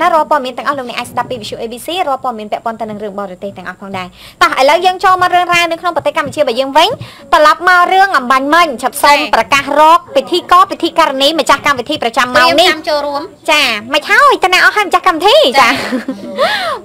ណារាល់ព័ត៌មានទាំងអស់លោកអ្នកអាចស្ដាប់ពី Visual ABC រាល់ព័ត៌មានពាក់ព័ន្ធទៅនឹងរឿងបរទេសទាំងអស់ផងដែរតោះឥឡូវយើងចូលមករឿងរ៉ាវនៅក្នុងប្រទេសកម្ពុជារបស់យើងវិញត្រឡប់មករឿងអំបញ្ញមិញឆាប់សូមប្រកាសរកពិធីករពិធីករណីម្ចាស់កម្មវិធីប្រចាំម៉ោងនេះចាំចូលរួមចាមិនហើយតើអ្នកអស់ហើយម្ចាស់កម្មវិធីចា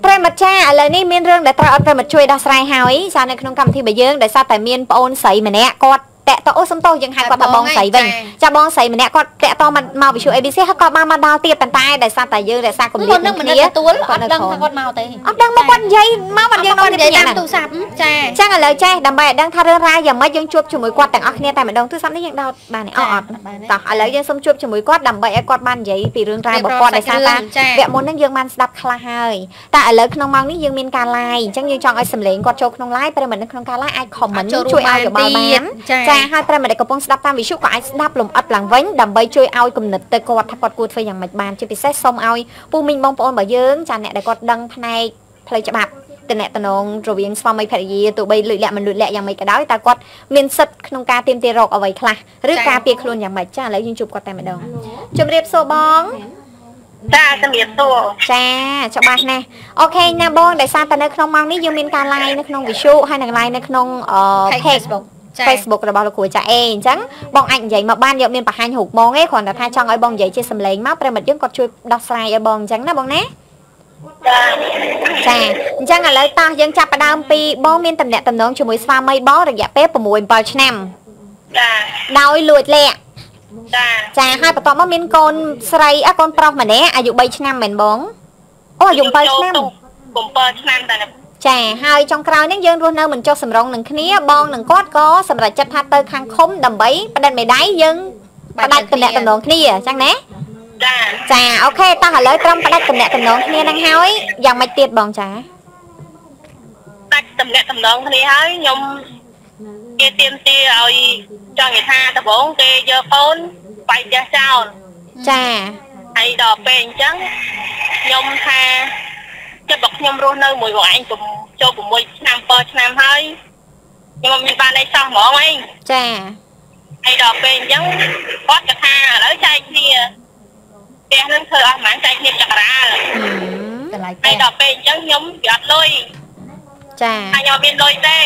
ប្រិមិត្តចាឥឡូវនេះមានរឿងដែលត្រូវអត់ប្រិមិត្តជួយដោះស្រាយហើយចានៅក្នុងកម្មវិធីរបស់យើងដោយសារតែមានប្អូនស្រីម្នាក់គាត់ តាក់តអូសំទោសយើងហៅគាត់ថាបងស្រីវិញចាបងស្រីម្នាក់គាត់តាក់តមកមកវិសុ ABC ហើយគាត់បានមកដល់ទៀតប៉ុន្តែដោយសារតែយើងរក្សាគម្លាតនឹងគ្នាទទួលអត់ដឹងថាគាត់មកទេអត់ដឹងមកគាត់និយាយមកបាត់យើងនិយាយតាមទូរស័ព្ទចាអញ្ចឹងឥឡូវចេះដើម្បីឲ្យដឹងថារឿងរ៉ាវយ៉ាងម៉េចយើងជួបជាមួយគាត់ទាំងអស់គ្នាតែម្ដងទូរស័ព្ទនេះយើងដោតបានទេអត់អត់តោះឥឡូវយើងសូមជួបជាមួយគាត់ដើម្បីឲ្យគាត់បាននិយាយពីរឿងរ៉ាវរបស់គាត់ដោយសារតែវគ្គមុនហ្នឹងយើងបានស្ដាប់ខ្លះហើយតែឥឡូវក្នុងម៉ោងនេះយើងមានការ live អញ្ចឹងយើងចង់ឲ្យសម្លេងគាត់ចូលក្នុង live ប្រិមត្តនៅក្នុងការ live អាច comment ជួយឲ្យយោបល់បានចាហើយប្រិមត្តដែលកំពុងងស្ដាប់តាមវិទ្យុក៏អាចស្ដាប់លំអិតឡើងវិញដើម្បីជួយឲ្យគំនិតទៅគាត់ថាគាត់គួរធ្វើយ៉ាងម៉េចបានជាពិសេសសូមឲ្យពូមីងបងប្អូនរបស់យើងចាអ្នកដែលគាត់ដឹងផ្នែកផ្លូវច្បាប់តំណែងរវាងស្វាមីភរិយាទោះបីលួចលាក់មិនលួចលាក់យ៉ាងម៉េចក៏ដោយតែគាត់មានសិទ្ធិក្នុងការទៀមទារកអ្វីខ្លះឬការពារខ្លួនយ៉ាងម៉េចចាឥឡូវយើងជួបគាត់តែម្ដងជម្រាបសួរបងចាជំរាបសួរចាច្បាស់ណាស់អូខេណាបងដោយសារតែនៅក្នុងម៉ោងនេះយើងមានការ live នៅក្នុង Visu ហើយនិង live នៅក្នុង Facebook Facebook របស់លោកគ្រូចាអេអញ្ចឹងបងអាចនិយាយមកបានយកមានបង្ហាញរូបហ្មងឯងគ្រាន់តែថាចង់ឲ្យបងនិយាយជាសំឡេងមកប្រិមិត្តយើងគាត់ជួយដោះស្រាយឲ្យបងអញ្ចឹងណាបងណាចាអញ្ចឹងឥឡូវតោះយើងចាប់ផ្ដើមពីបងមានតំណែងតំណងជាមួយស្វាមីបងរយៈពេល6 7ឆ្នាំចាដោយលួចលាក់ចាចាហើយបន្ទាប់មកមានកូនស្រីអកូនប្រុសម្នាក់អាយុ3ឆ្នាំមែនបងអូអាយុ7ឆ្នាំ7ឆ្នាំតែ ចាហើយចុងក្រោយនេះយើងរស់នៅមិនចុះសម្រងនឹងគ្នាបងនឹងគាត់ក៏សម្រេចចិត្តថាទៅខាងឃុំដើម្បីផ្ដិតមេដៃយើងផ្ដាច់តំណែងតំណងគ្នាអញ្ចឹងណាចាចាអូខេតោះឥឡូវត្រឹមផ្ដាច់តំណែងតំណងគ្នានឹងហើយយ៉ាងម៉េចទៀតបងចាដាច់តំណែងតំណងគ្នាហើយខ្ញុំគេទៀមទាឲ្យចង់និយាយថាដំបងគេយកកូនបាយផ្ទះចោលចាហើយដល់ពេលអញ្ចឹងខ្ញុំថា ចិត្តរបស់ខ្ញុំរស់នៅមួយបងឯងចូល6ឆ្នាំ7ឆ្នាំហើយខ្ញុំមានបានអីសោះហ្មងឯងចាហើយដល់ពេលអញ្ចឹងគាត់ក៏ថាឥឡូវចែកគ្នាផ្ទះនឹងធ្វើអស់ហ្មងចែកគ្នាចក្រាលកន្លែងហើយដល់ពេលអញ្ចឹងខ្ញុំវាអត់លុយចាហើយខ្ញុំមានលុយទេ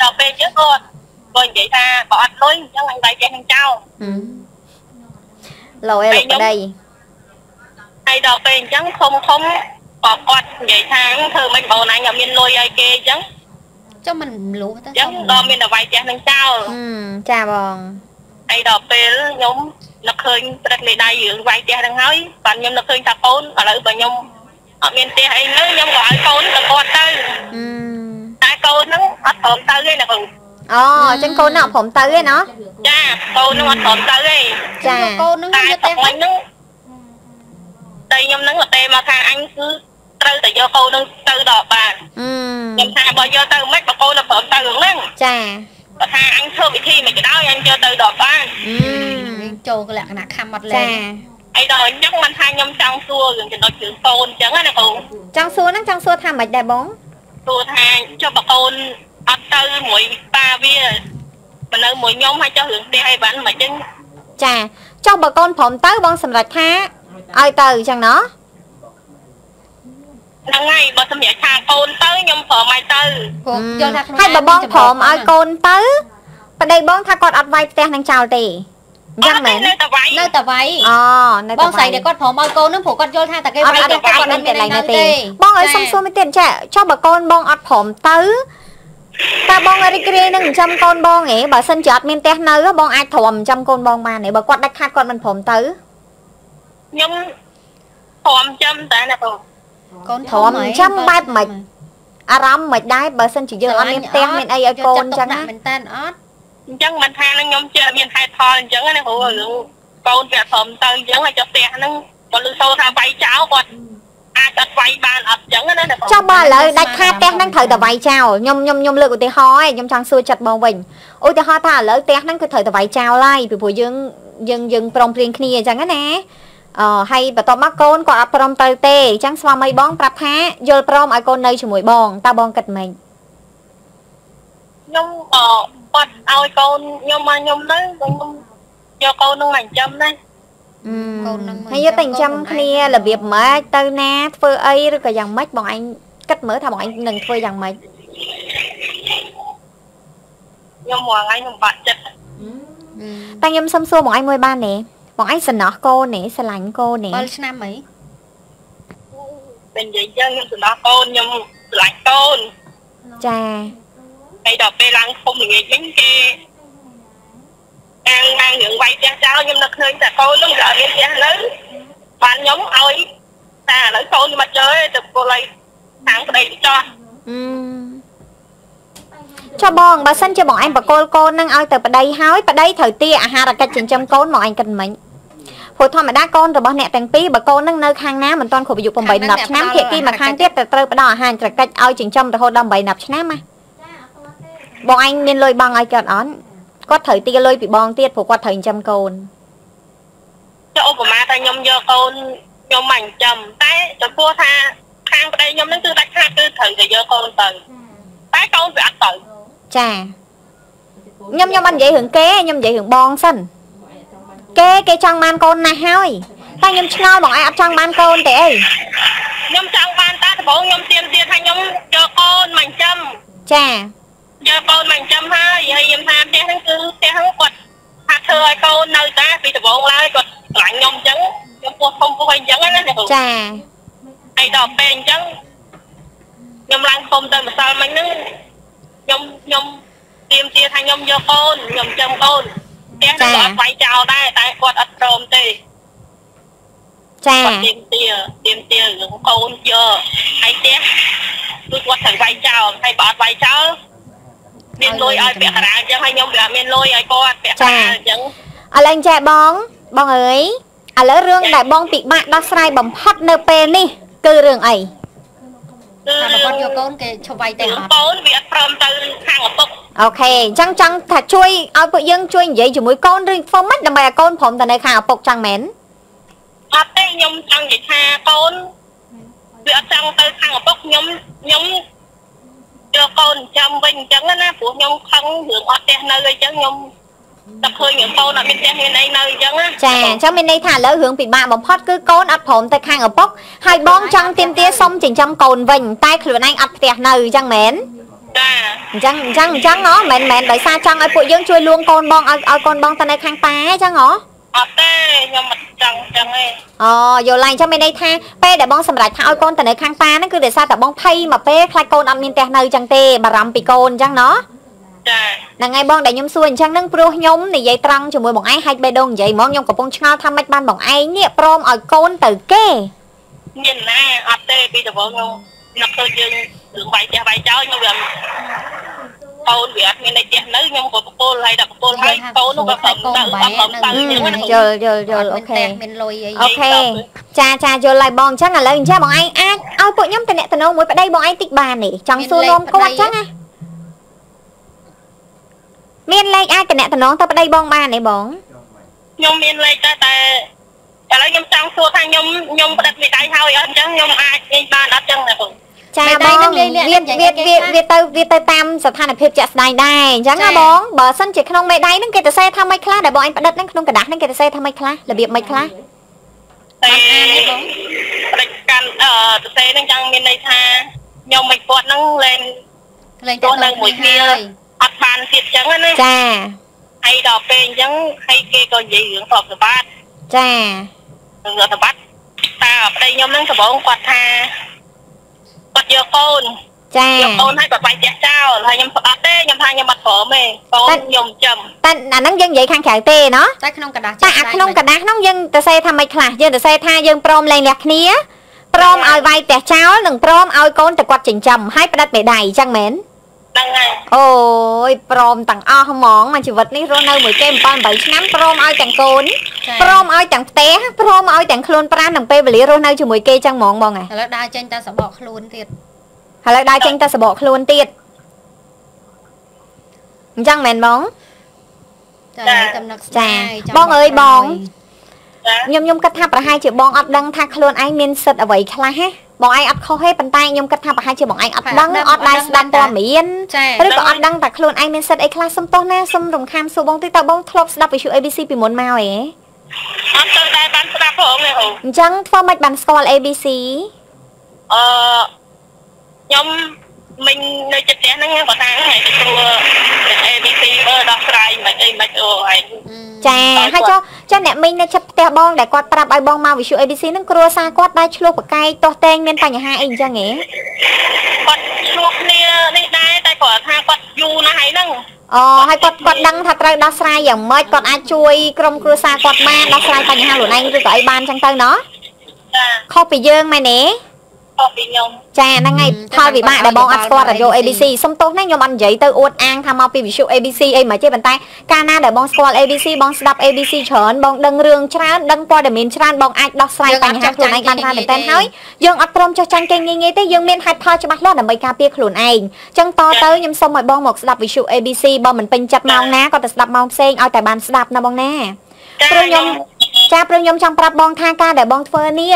ដល់ពេលជិះគាត់គាត់និយាយថាបើអត់លុយអញ្ចឹងអញបាយចេះនឹងចោលលោឯលោកប្តីហើយដល់ពេលអញ្ចឹងធំធំ ក៏គាត់និយាយថាធ្វើមិនបងអញអត់មានលុយឲ្យគេអញ្ចឹងចុះមិនលុះទៅអញ្ចឹងដល់មានតែវាយផ្ទះនឹងចោលចាបងហើយដល់ពេលខ្ញុំនឹកឃើញព្រឹកមេដៃរឿងវាយផ្ទះនឹងហើយបានខ្ញុំនឹកឃើញថាកូនឥឡូវបើខ្ញុំអត់មានផ្ទះអីនៅខ្ញុំក៏ឲ្យកូនទៅគាត់ទៅតែកូនហ្នឹងអត់ព្រមទៅទេណាបងអូអញ្ចឹងកូនហ្នឹងអត់ព្រមទៅទេណាចាកូនហ្នឹងអត់ព្រមទៅទេចាកូនហ្នឹងយកតែហ្នឹងតែខ្ញុំហ្នឹងតែមកថាអញគឺ ត្រូវតែយកកូននឹងទៅដល់បានខ្ញុំថាបើយកទៅមិនបើកូនទៅព្រមទៅហ្នឹងចាបើថាអញធ្វើវិធីមិនក៏ដោយអញយកទៅដល់បានចូលលក្ខណៈខំអត់លែងអីដល់អញ្ចឹងមិនថាខ្ញុំចង់សួររឿងចំណុចរឿងកូនអញ្ចឹងណាកូនចង់សួរហ្នឹងចង់សួរថាមិនដែរបងសួរថាចុះបើកូនអត់ទៅមួយប៉ាវាបើនៅមួយខ្ញុំហើយចុះរឿងផ្ទះអីបានមិនអញ្ចឹងចាចុះបើកូនព្រមទៅបងសម្រេចថាឲ្យទៅអញ្ចឹងណោះ ហ្នឹងហើយបើសម្រាប់ថាកូនទៅខ្ញុំព្រមឲ្យទៅយល់ថាខ្លួនហើយបើបងព្រមឲ្យកូនទៅប្តីបងថាគាត់អត់វាយផ្ទះនឹងចោលទេអញ្ចឹងមែននៅតែវាយនៅតែវាយអូនៅតែបងស្រីដែលគាត់ព្រមឲ្យកូននឹងព្រោះគាត់យល់ថាតែគេវាយតែគាត់មិនមាននៅទេបងឲ្យសុំសួរមួយទៀតចាចុះបើកូនបងអត់ព្រមទៅតើបងរីករាយនឹងចិញ្ចឹមកូនបងហ៎បើសិនជាអត់មានផ្ទះនៅបងអាចទ្រាំចិញ្ចឹមកូនបងបានទេបើគាត់ដាច់ខាតគាត់មិនព្រមទៅខ្ញុំព្រមចិញ្ចឹមតែណាបង កូនធំចាំបែបមិនអារម្មណ៍មិនដែរបើសិនជាយើងអត់មានផ្ទះមានអីឲ្យកូនអញ្ចឹងណាមែនតើអត់អញ្ចឹងមិនថានឹងខ្ញុំជឿមានហេតុផលអញ្ចឹងណាគ្រូរឿងកូនវាព្រមទៅអញ្ចឹងឲ្យចុះផ្ទះហ្នឹងគាត់លឺសូថាវាយចោលគាត់អាចអត់វាយបានអត់អញ្ចឹងណាចុះបើឥឡូវដាច់ខាតផ្ទះហ្នឹងត្រូវតែវាយចោលខ្ញុំខ្ញុំខ្ញុំលើកឧទាហរណ៍ឯងខ្ញុំចង់សួរចិត្តបងវិញឧទាហរណ៍ថាឥឡូវផ្ទះហ្នឹងគឺត្រូវតែវាយចោលហើយពីព្រោះយើងយើងយើងព្រមព្រៀងគ្នាអញ្ចឹងណា អឺហើយបន្ទាប់មកកូនគាត់អត់ព្រមទៅទេអញ្ចឹងស្វាមីបងប្រាប់ថាយល់ព្រមឲ្យកូននៅជាមួយបងតើបងគិតម៉េចខ្ញុំអគាត់ឲ្យកូនខ្ញុំមកខ្ញុំទៅខ្ញុំយកកូននឹងមកចិញ្ចឹមណាកូននឹងហើយយកតែចិញ្ចឹមគ្នារបៀបម៉េចទៅណាធ្វើអីឬក៏យ៉ាងម៉េចបងឯងគិតមើលថាបងឯងនឹងធ្វើយ៉ាងម៉េចខ្ញុំមួយថ្ងៃខ្ញុំបាក់ចិត្តតែខ្ញុំសុំសួរបងឯងមួយបានទេ បងឯងសំណោះកូនទេស្រឡាញ់កូនទេ7ឆ្នាំអីពេលនិយាយចឹងខ្ញុំសំណោះកូនខ្ញុំស្រឡាញ់កូនចាហើយដល់ពេលឡើងធំល្ងាចវិញគេអាងអាងរឿងវាយផ្ទះចោលខ្ញុំនឹកឃើញតែកូននឹងក៏មានផ្ទះនៅបានខ្ញុំឲ្យតែឥឡូវកូនមកជើទៅពលឲ្យខាងប្តីចោះអឺចុះបងបើសិនជាបងឯងបកគលកូននឹងឲ្យទៅប្តីហើយប្តីត្រូវទាអាហារកិច្ចចិញ្ចឹមកូនមកឯងគិតមិន ព្រោះធម្មតាកូនរបស់អ្នកទាំងពីរបើកូននឹងនៅខាងណាមិនទាន់គ្រប់អាយុ8 10ឆ្នាំភាគីមួយខាងទៀតទៅត្រូវផ្ដល់អាហារត្រកិច្ចឲ្យចិញ្ចឹមរហូតដល់8 10ឆ្នាំណាបងឯងមានលុយបងឲ្យគាត់អត់គាត់ត្រូវទាលុយពីបងទៀតព្រោះគាត់ត្រូវចិញ្ចឹមកូនចុះឧបមាថាខ្ញុំយកកូនខ្ញុំមកចិញ្ចឹមតែចំពោះថាខាងប្តីខ្ញុំនឹងគឺដាច់ខាតគឺត្រូវតែយកកូនទៅតែកូនវាអត់ទៅចាខ្ញុំខ្ញុំអត់និយាយរឿងគេខ្ញុំនិយាយរឿងបងសិន គេគេចង់បានកូនណាស់ហើយតែខ្ញុំឆ្ងល់បងឯងអត់ចង់បានកូនទេអីខ្ញុំចង់បានតាដំបូងខ្ញុំទៀមទាថាខ្ញុំយកកូនមកចិញ្ចឹមចាយកកូនមកចិញ្ចឹមហើយហើយខ្ញុំថាផ្ទះហ្នឹងគឺផ្ទះហ្នឹងគាត់ថាធ្វើឲ្យកូននៅតាពីដំបូងឡើយគាត់ខ្លាញ់ខ្ញុំអញ្ចឹងខ្ញុំពោះធំពោះអីអញ្ចឹងណាចាហើយដល់ពេលអញ្ចឹងខ្ញុំឡើងធំទៅម្សិលមិញហ្នឹងខ្ញុំខ្ញុំទៀមទាថាខ្ញុំយកកូនខ្ញុំចិញ្ចឹមកូន ផ្ទះនឹងអត់វាយចោលដែរតែគាត់អត់ព្រមទេចាទៀមទាទៀមទារឿងកូនយកហើយផ្ទះគឺគាត់ត្រូវវាយចោលហើយបើអត់វាយចោលមានលុយឲ្យពាក់កណ្ដាលអញ្ចឹងហើយខ្ញុំវាមានលុយឲ្យគាត់ពាក់កណ្ដាលអញ្ចឹងឥឡូវចេះបងបងអើយឥឡូវរឿងដែលបងពិបាកដោះស្រាយបំផុតនៅពេលនេះគឺរឿងអីថាប្រពន្ធយកកូនគេឈប់វាយតែអត់កូនវាអត់ព្រមទៅខាងឪពុក អូខេអញ្ចឹងចង់ថាជួយឲ្យពួកយើងជួយនិយាយជាមួយកូនឬធ្វើម៉េចដើម្បីឲ្យកូនព្រមទៅនៅខាងឪពុកចឹងមែនអត់ទេខ្ញុំចង់និយាយថាកូនវាអត់ចង់ទៅខាងឪពុកខ្ញុំខ្ញុំយកកូនចាំវិញអញ្ចឹងណាព្រោះខ្ញុំខឹងរឿងអត់ផ្ទះនៅអីចឹងខ្ញុំតែឃើញកូនអត់មានផ្ទះមានអីនៅអញ្ចឹងណាចាអញ្ចឹងមានន័យថាឥឡូវរឿងពិបាកបំផុតគឺកូនអត់ព្រមទៅខាងឪពុកហើយបងចង់ទៀមទាសុំចិញ្ចឹមកូនវិញតែខ្លួនឯងអត់ផ្ទះនៅអញ្ចឹងមែន ចាអញ្ចឹងអញ្ចឹងអញ្ចឹងហ៎មិនមែនដោយសារចង់ឲ្យពួកយើងជួយលួងកូនបងឲ្យឲ្យកូនបងទៅនៅខាងប៉ាអញ្ចឹងហ៎អត់ទេខ្ញុំមិនចង់ចឹងទេអូយល់ឡើងចឹងមានន័យថាពេលដែលបងសម្រេចថាឲ្យកូនទៅនៅខាងប៉ាហ្នឹងគឺដោយសារតែបងភ័យមកពេលខ្លាចកូនអត់មានផ្ទះនៅចឹងទេបារម្ភពីកូនចឹងណោះចាហ្នឹងហើយបងដែលខ្ញុំសួរអញ្ចឹងហ្នឹងព្រោះខ្ញុំនិយាយត្រង់ជាមួយបងឯងហាច់បេះដូងនិយាយហ្មងខ្ញុំកំពុងឆ្ងល់ថាម៉េចបានបងឯងនេះព្រមឲ្យកូនទៅគេមានណាអត់ទេពីដំបូងខ្ញុំនឹកទៅយើង រឿងបាយផ្ទះបាយចោលខ្ញុំវាកូនវាអត់មានអីផ្ទះនៅខ្ញុំក៏បកូលហើយដល់បកូលហើយកូននោះក៏ខំទៅអត់ខំទៅយល់យល់យល់អូខេមានលុយអីអូខេចាចាយល់ហើយបងអញ្ចឹងឥឡូវអញ្ចឹងបងឯងអាចឲ្យពួកខ្ញុំតំណតំណងមួយប្តីបងឯងតិចបានទេចង់សួរនោមគាត់អញ្ចឹងណាមានលេខអាចតំណតំណងទៅប្តីបងបានទេបងខ្ញុំមានលេខតែតែឥឡូវខ្ញុំចង់សួរថាខ្ញុំខ្ញុំផ្ដិតវិដ័យហើយអត់អញ្ចឹងខ្ញុំអាចនិយាយបានអត់អញ្ចឹងណាបង ចាបងវាវាវាវាទៅវាទៅតាមស្ថានភាពជាក់ស្ដែងដែរអញ្ចឹងណាបងបើសិនជាក្នុងមេដៃហ្នឹងគេទៅសេថាម៉េចខ្លះដែលបងឯងផ្ដិតហ្នឹងក្នុងกระดาษហ្នឹងគេទៅសេថាម៉េចខ្លះរបៀបម៉េចខ្លះតែអានបងផ្ដិតកាន់អឺទៅសេហ្នឹងចឹងមានន័យថាខ្ញុំមិនគាត់ហ្នឹងលែងលែងទៅនឹងមួយគ្នាអត់បានទៀតចឹងណាចាហើយដល់ពេលអញ្ចឹងហើយគេក៏និយាយរឿងទ្រព្យសម្បត្តិចារឿងទ្រព្យសម្បត្តិតាប្តីខ្ញុំហ្នឹងដំបូងគាត់ថា គាត់យកកូនចាយកកូនឲ្យគាត់វាយផ្ទះចោលហើយខ្ញុំអត់ទេខ្ញុំថាខ្ញុំអត់ព្រមទេកូនខ្ញុំចំតែអាហ្នឹងយើងនិយាយខាងក្រៅទេណោះតែក្នុងกระดาษតែអាក្នុងกระดาษហ្នឹងយើងទៅសេថាម៉េចខ្លះយើងទៅសេថាយើងព្រមលែងលះគ្នាព្រមឲ្យវាយផ្ទះចោលនិងព្រមឲ្យកូនទៅគាត់ចិញ្ចឹមហើយផ្ដិតមេដៃអញ្ចឹងមែន ហ្នឹងហើយអូយព្រមទាំងអស់ហ្មងមួយជីវិតនេះរស់នៅមួយគេ7 8ឆ្នាំព្រមឲ្យទាំងកូនព្រមឲ្យទាំងផ្ទះព្រមឲ្យទាំងខ្លួនប្រាណនិងពេលវេលារស់នៅជាមួយគេចឹងហ្មងបងហ៎ឥឡូវដើរចេញតែសបកខ្លួនទៀតឥឡូវដើរចេញតែសបកខ្លួនទៀតអញ្ចឹងមែនបងចាតំណឹកស្ចាបងអើយបងខ្ញុំខ្ញុំគិតថាប្រហែលជាបងអត់ដឹងថាខ្លួនឯងមានសិទ្ធអ្វីខ្លះហ៎ បងឯងអត់ខុសទេប៉ុន្តែខ្ញុំគិតថាប្រហែលជាបងឯងអត់ដឹងអត់ដែរស្ដាប់ព័ត៌មានឬក៏អត់ដឹងតែខ្លួនឯងមានសិទ្ធអីខ្លះសុំទោសណាសុំរំខានសួរបងតិចតើបងធ្លាប់ស្ដាប់វិទ្យុ ABC ពីមុនមកហ៎អត់ទៅដែរផងនេះអូអញ្ចឹងធ្វើម៉េចបានស្គាល់ ABC អឺខ្ញុំមិញនៅចិត្តផ្ទះហ្នឹងគាត់ថាថ្ងៃទៅគ្រូ ABC មើលដោះស្រាយមិនអីមិនអូឯងចាហើយចុះចុះអ្នកមីងនៅចិត្តផ្ទះបងដែលគាត់ប្រាប់ឲ្យបងមកវិសុ ABC ហ្នឹងគ្រួសារគាត់ដែរឆ្លោះប្រកែកទាស់តែងមានបញ្ហាអីអញ្ចឹងហ៎គាត់ឆ្លោះគ្នានេះដែរតែគាត់ថាគាត់យូរណាស់ហើយហ្នឹងអូហើយគាត់គាត់ដឹងថាត្រូវដោះស្រាយយ៉ាងម៉េចគាត់អាចជួយក្រុមគ្រួសារគាត់បានដោះស្រាយបញ្ហាខ្លួនឯងឬក៏អីបានអញ្ចឹងទៅណោះចាខុសពីយើងមែនទេ ខុសពីខ្ញុំចាហ្នឹងហើយផលវិបាកដែលបងអត់ស្គាល់រ៉ាឌីយ៉ូ ABC សុំទោសណាខ្ញុំអត់និយាយទៅអួតអាងថាមកពីវិទ្យុ ABC អីមិនទេប៉ុន្តែកាលណាដែលបងស្គាល់ ABC បងស្ដាប់ ABC ច្រើនបងដឹងរឿងច្រើនដឹងព័ត៌មានច្រើនបងអាចដោះស្រាយបញ្ហាខ្លួនឯងបានថាមែនតើហើយយើងអត់ព្រមចោះចាញ់គេងាយងាយទេយើងមានហេតុផលច្បាស់លាស់ដើម្បីការពារខ្លួនឯងអញ្ចឹងតទៅខ្ញុំសុំឲ្យបងមកស្ដាប់វិទ្យុ ABC បើមិនពេញចិត្តម៉ោងណាក៏ទៅស្ដាប់ម៉ោងផ្សេងឲ្យតែបានស្ដាប់ណាបងណាចាព្រោះខ្ញុំចាព្រោះខ្ញុំចង់ប្រាប់បងថាការដែលបងធ្វើនេះ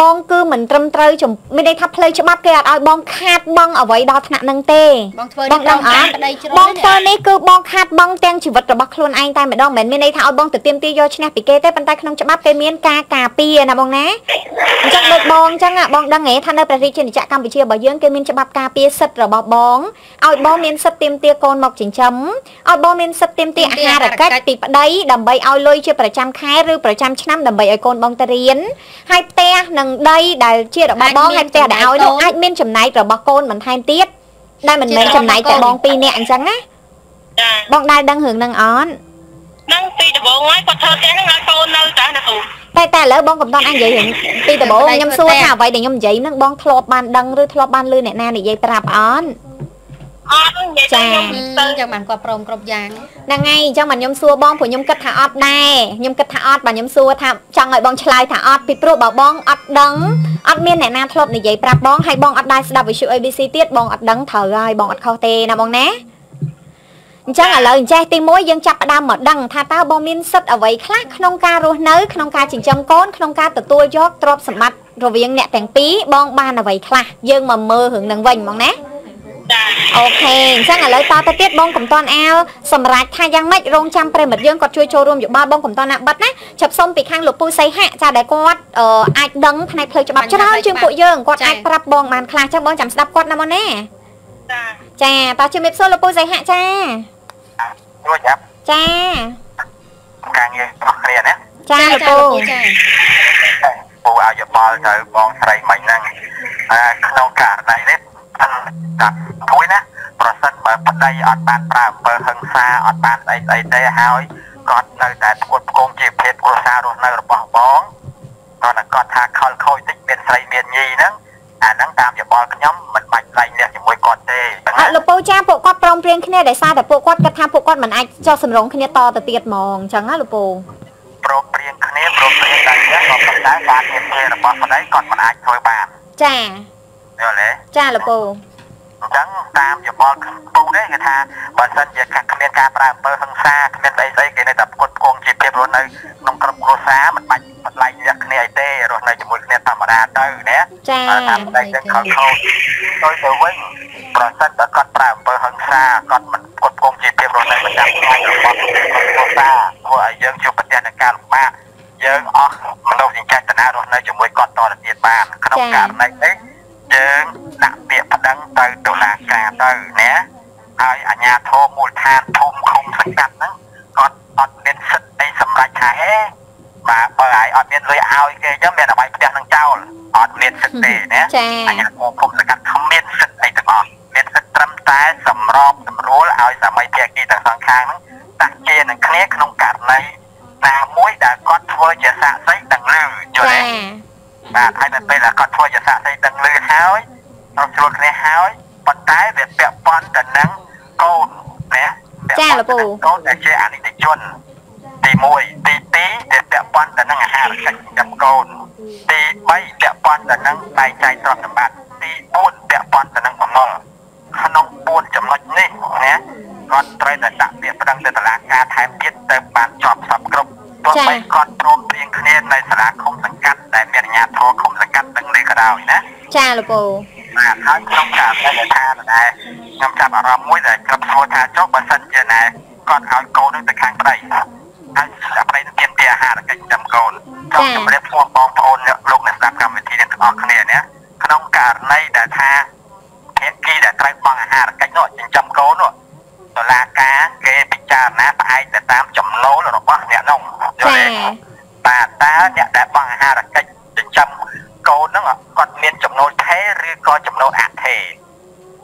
បងគឺមិនត្រឹមត្រូវចំមានន័យថាផ្លូវច្បាប់គេអត់ឲ្យបងខាតបង់អ្វីដល់ថ្នាក់នឹងទេបងធ្វើបនេះងត្រដឹងង់អតាមត់ប្តីជ្រុលបងធ្វើនេះគឺបងខាតបង់ទាំងជីវិតរបស់ខ្លួនឯងតែម្ដងមិនមែនមានន័យថាឲ្យបងទៅទៀមទាយកឈ្នះពីគេទេប៉ុន្តែក្នុងច្បាប់គេមានការការពារណាបងណាអញ្ចឹងដូចបងអញ្ចឹងបងដឹងហ៎ថានៅព្រះរាជាណាចក្រកម្ពុជារបស់យើងគេមានច្បាប់ការពារសិទ្ធិរបស់បងឲ្យបងមានសិទ្ធិទៀមទាកូនមកចិញ្ចឹមឲ្យបងមានសិទ្ធិទៀមទាអាហារកិច្ចពីប្តីដើម្បីឲ្យលុយជាប្រចាំខែឬប្រចាំឆ្នាំដើម្បីឲ្យកូនបងទៅរៀនហើយផ្ទះនិងដីដែលជារបស់បងហើយផ្ទះដែលឲ្យនោះអាចមានចំណែករបស់កូនបន្ថែមទៀតដែលមិនមែនចំណែកតែបងពីរនាក់អញ្ចឹងណាចាបងដែលដឹងរឿងហ្នឹងអត់ហ្នឹងពីដំបូងហើយគាត់ធ្វើផ្ទះហ្នឹងឲ្យកូននៅចាណាគ្រូតែតែឥឡូវបងកំតន់អញនិយាយរឿងពីដំបូងខ្ញុំសួរថាអ្វីដែលខ្ញុំនិយាយហ្នឹងបងធ្លាប់បានដឹងឬធ្លាប់បានឮអ្នកណានិយាយប្រាប់អត់ អត់និយាយទៅខ្ញុំទៅទៅចឹងបានគាត់ព្រមគ្រប់យ៉ាងហ្នឹងហើយអញ្ចឹងបាទខ្ញុំសួរបងព្រោះខ្ញុំគិតថាអត់ដែរខ្ញុំគិតថាអត់បាទខ្ញុំសួរថាចង់ឲ្យបងឆ្លើយថាអត់ពីព្រោះបើបងអត់ដឹងអត់មានអ្នកណាធ្លាប់និយាយប្រាប់បងហើយបងអត់ដែរស្ដាប់វិទ្យុ ABC ទៀតបងអត់ដឹងត្រូវហើយបងអត់ខុសទេណាបងណាអញ្ចឹងឥឡូវអញ្ចេះទី1យើងចាប់ផ្ដើមមកដឹងថាតើបងមានសិទ្ធិអ្វីខ្លះក្នុងការរស់នៅក្នុងការចិញ្ចឹមកូនក្នុងការទទួលយកទ្រព្យសម្បត្តិរវាងអ្នកទាំងពីរបងបានអ្វីខ្លះយើងមកមើលរឿងហ្នឹងវិញហ្មងណាចា អូខេអញ្ចឹងឥឡូវតទៅទៀតបងកំតនអាវសម្រាប់ថាយ៉ាងម៉េចរងចាំប្រិមិត្តយើងគាត់ជួយចូលរួមយោបល់បងកំតនណាបិទណាចាប់សុំពីខាងលោកពូសីហៈចាដែលគាត់អឺអាចដឹងផ្នែកផ្លូវច្បាប់ច្រើនជាងពួកយើងគាត់អាចប្រាប់បងបានខ្លះចឹងបងចាំស្ដាប់គាត់ណាមកណាចាចាតោះជំរាបសួរលោកពូសីហៈចារួចអាប់ចាការងាររបស់គ្នាណាចាលោកពូចាពូឲ្យយោបល់ទៅបងស្រីមិញហ្នឹងអាក្នុងករណីនេះ តាប់មួយណាប្រសិនបើប្តីអត់បានប្រើអំពើហិង្សាអត់បានអីស្អីទេហើយគាត់នៅតែផ្គត់ផ្គង់ជីវភាពគ្រួសាររស់នៅរបស់បងគាត់តែគាត់ថាខលខូចតិចមានស្រីមានញីហ្នឹងអាហ្នឹងតាមយោបល់ខ្ញុំមិនបាច់ឡៃលះជាមួយគាត់ទេអត់លោកពូចាពួកគាត់ព្រមព្រៀងគ្នាដោយសារតែពួកគាត់គិតថាពួកគាត់មិនអាចចោះសម្រងគ្នាតទៅទៀតហ្មងអញ្ចឹងណាលោកពូព្រមព្រៀងគ្នាព្រមព្រៀងតែគ្នាក៏ប៉ុន្តែការងារងាររបស់ប្តីគាត់មិនអាចធ្វើបានចា យល់ទេចាលោកពូអញ្ចឹងតាមយោបល់ពូនេះគេថាបើសិនជាគ្មានការប្រើអំពើហិង្សាគ្មានស្អីស្អីគេនៅតែផ្គត់ផ្គង់ជីវភាពរស់នៅក្នុងក្រុមគ្រួសារមិនបាច់បត់ឡៃលះគ្នាអីទេរស់នៅជាមួយគ្នាធម្មតាទៅណាចាបើតាមប្តីយើងខលខូចទៅទៅវិញប្រសិនបើគាត់ប្រើអំពើហិង្សាគាត់មិនផ្គត់ផ្គង់ជីវភាពរស់នៅប្រចាំថ្ងៃរបស់គ្រួសារធ្វើឲ្យយើងជួបប្រទះនឹងការលំបាកយើងអស់មនុស្សចេតនារស់នៅជាមួយគាត់តទៅទៀតបានក្នុងករណីនេះ យើងដាក់ពាក្យប្តឹងទៅតុលាការទៅណាហើយអាជ្ញាធរមូលដ្ឋានភូមិឃុំសង្កាត់ហ្នឹងគាត់អត់មានសិទ្ធិអីសម្រាប់ថាហេបាទបើឲ្យអត់មានលុយឲ្យគេអញ្ចឹងមានតែបាយផ្ទះនឹងចោលអត់មានសិទ្ធិទេណាចាអាជ្ញាធរភូមិសង្កាត់គ្មានសិទ្ធិអីទាំងអស់មានសិទ្ធិត្រឹមតែសម្របសម្រួលឲ្យសមីភាគីទាំងសងខាងហ្នឹងតាក់ជានឹងគ្នាក្នុងករណីណាមួយដែលគាត់ធ្វើជាសាក្សីដឹងឮយល់ ចា ទេបាទហើយនៅពេលដែលគាត់ធ្វើជាសាក្សីដឹងឮហើយត្រូវស្រួលគ្នាហើយប៉ុន្តែវាពាក់ព័ន្ធទៅនឹងកូនណាកូន ដែលជាអនិច្ចជនទី1ទី2វាពាក់ព័ន្ធទៅនឹងអាហារកិច្ចចំកូនទី3ពាក់ព័ន្ធទៅនឹងបែងចែកទ្រព្យសម្បត្តិទី4ពាក់ព័ន្ធទៅនឹងបំណុលក្នុង4ចំណុចនេះណាគាត់ត្រូវតែដាក់ពាក្យប្តឹងទៅតុលាការថែមទៀតទៅបានជាប់សពគ្រប់ទោះបីគាត់ព្រមព្រៀងគ្នានៅសាលាឃុំសង្កាត់ដែលមានអាជ្ញាធរឃុំសង្កាត់ទាំងនេះក៏ដោយណាចាលោកពូបាទហើយក្នុងករណីដែលថាដែរខ្ញុំចាប់អារម្មណ៍មួយដែលគាត់សួរថាចុះបើសិនជាណែគាត់ឲ្យកូននឹងទៅខាងប្តីហើយប្តីនឹងទាមទារអាហារកិច្ចចាំកូនចង់ជម្រាបឈ្មោះ មានចំណូលថេរឬក៏ចំណូលអថេ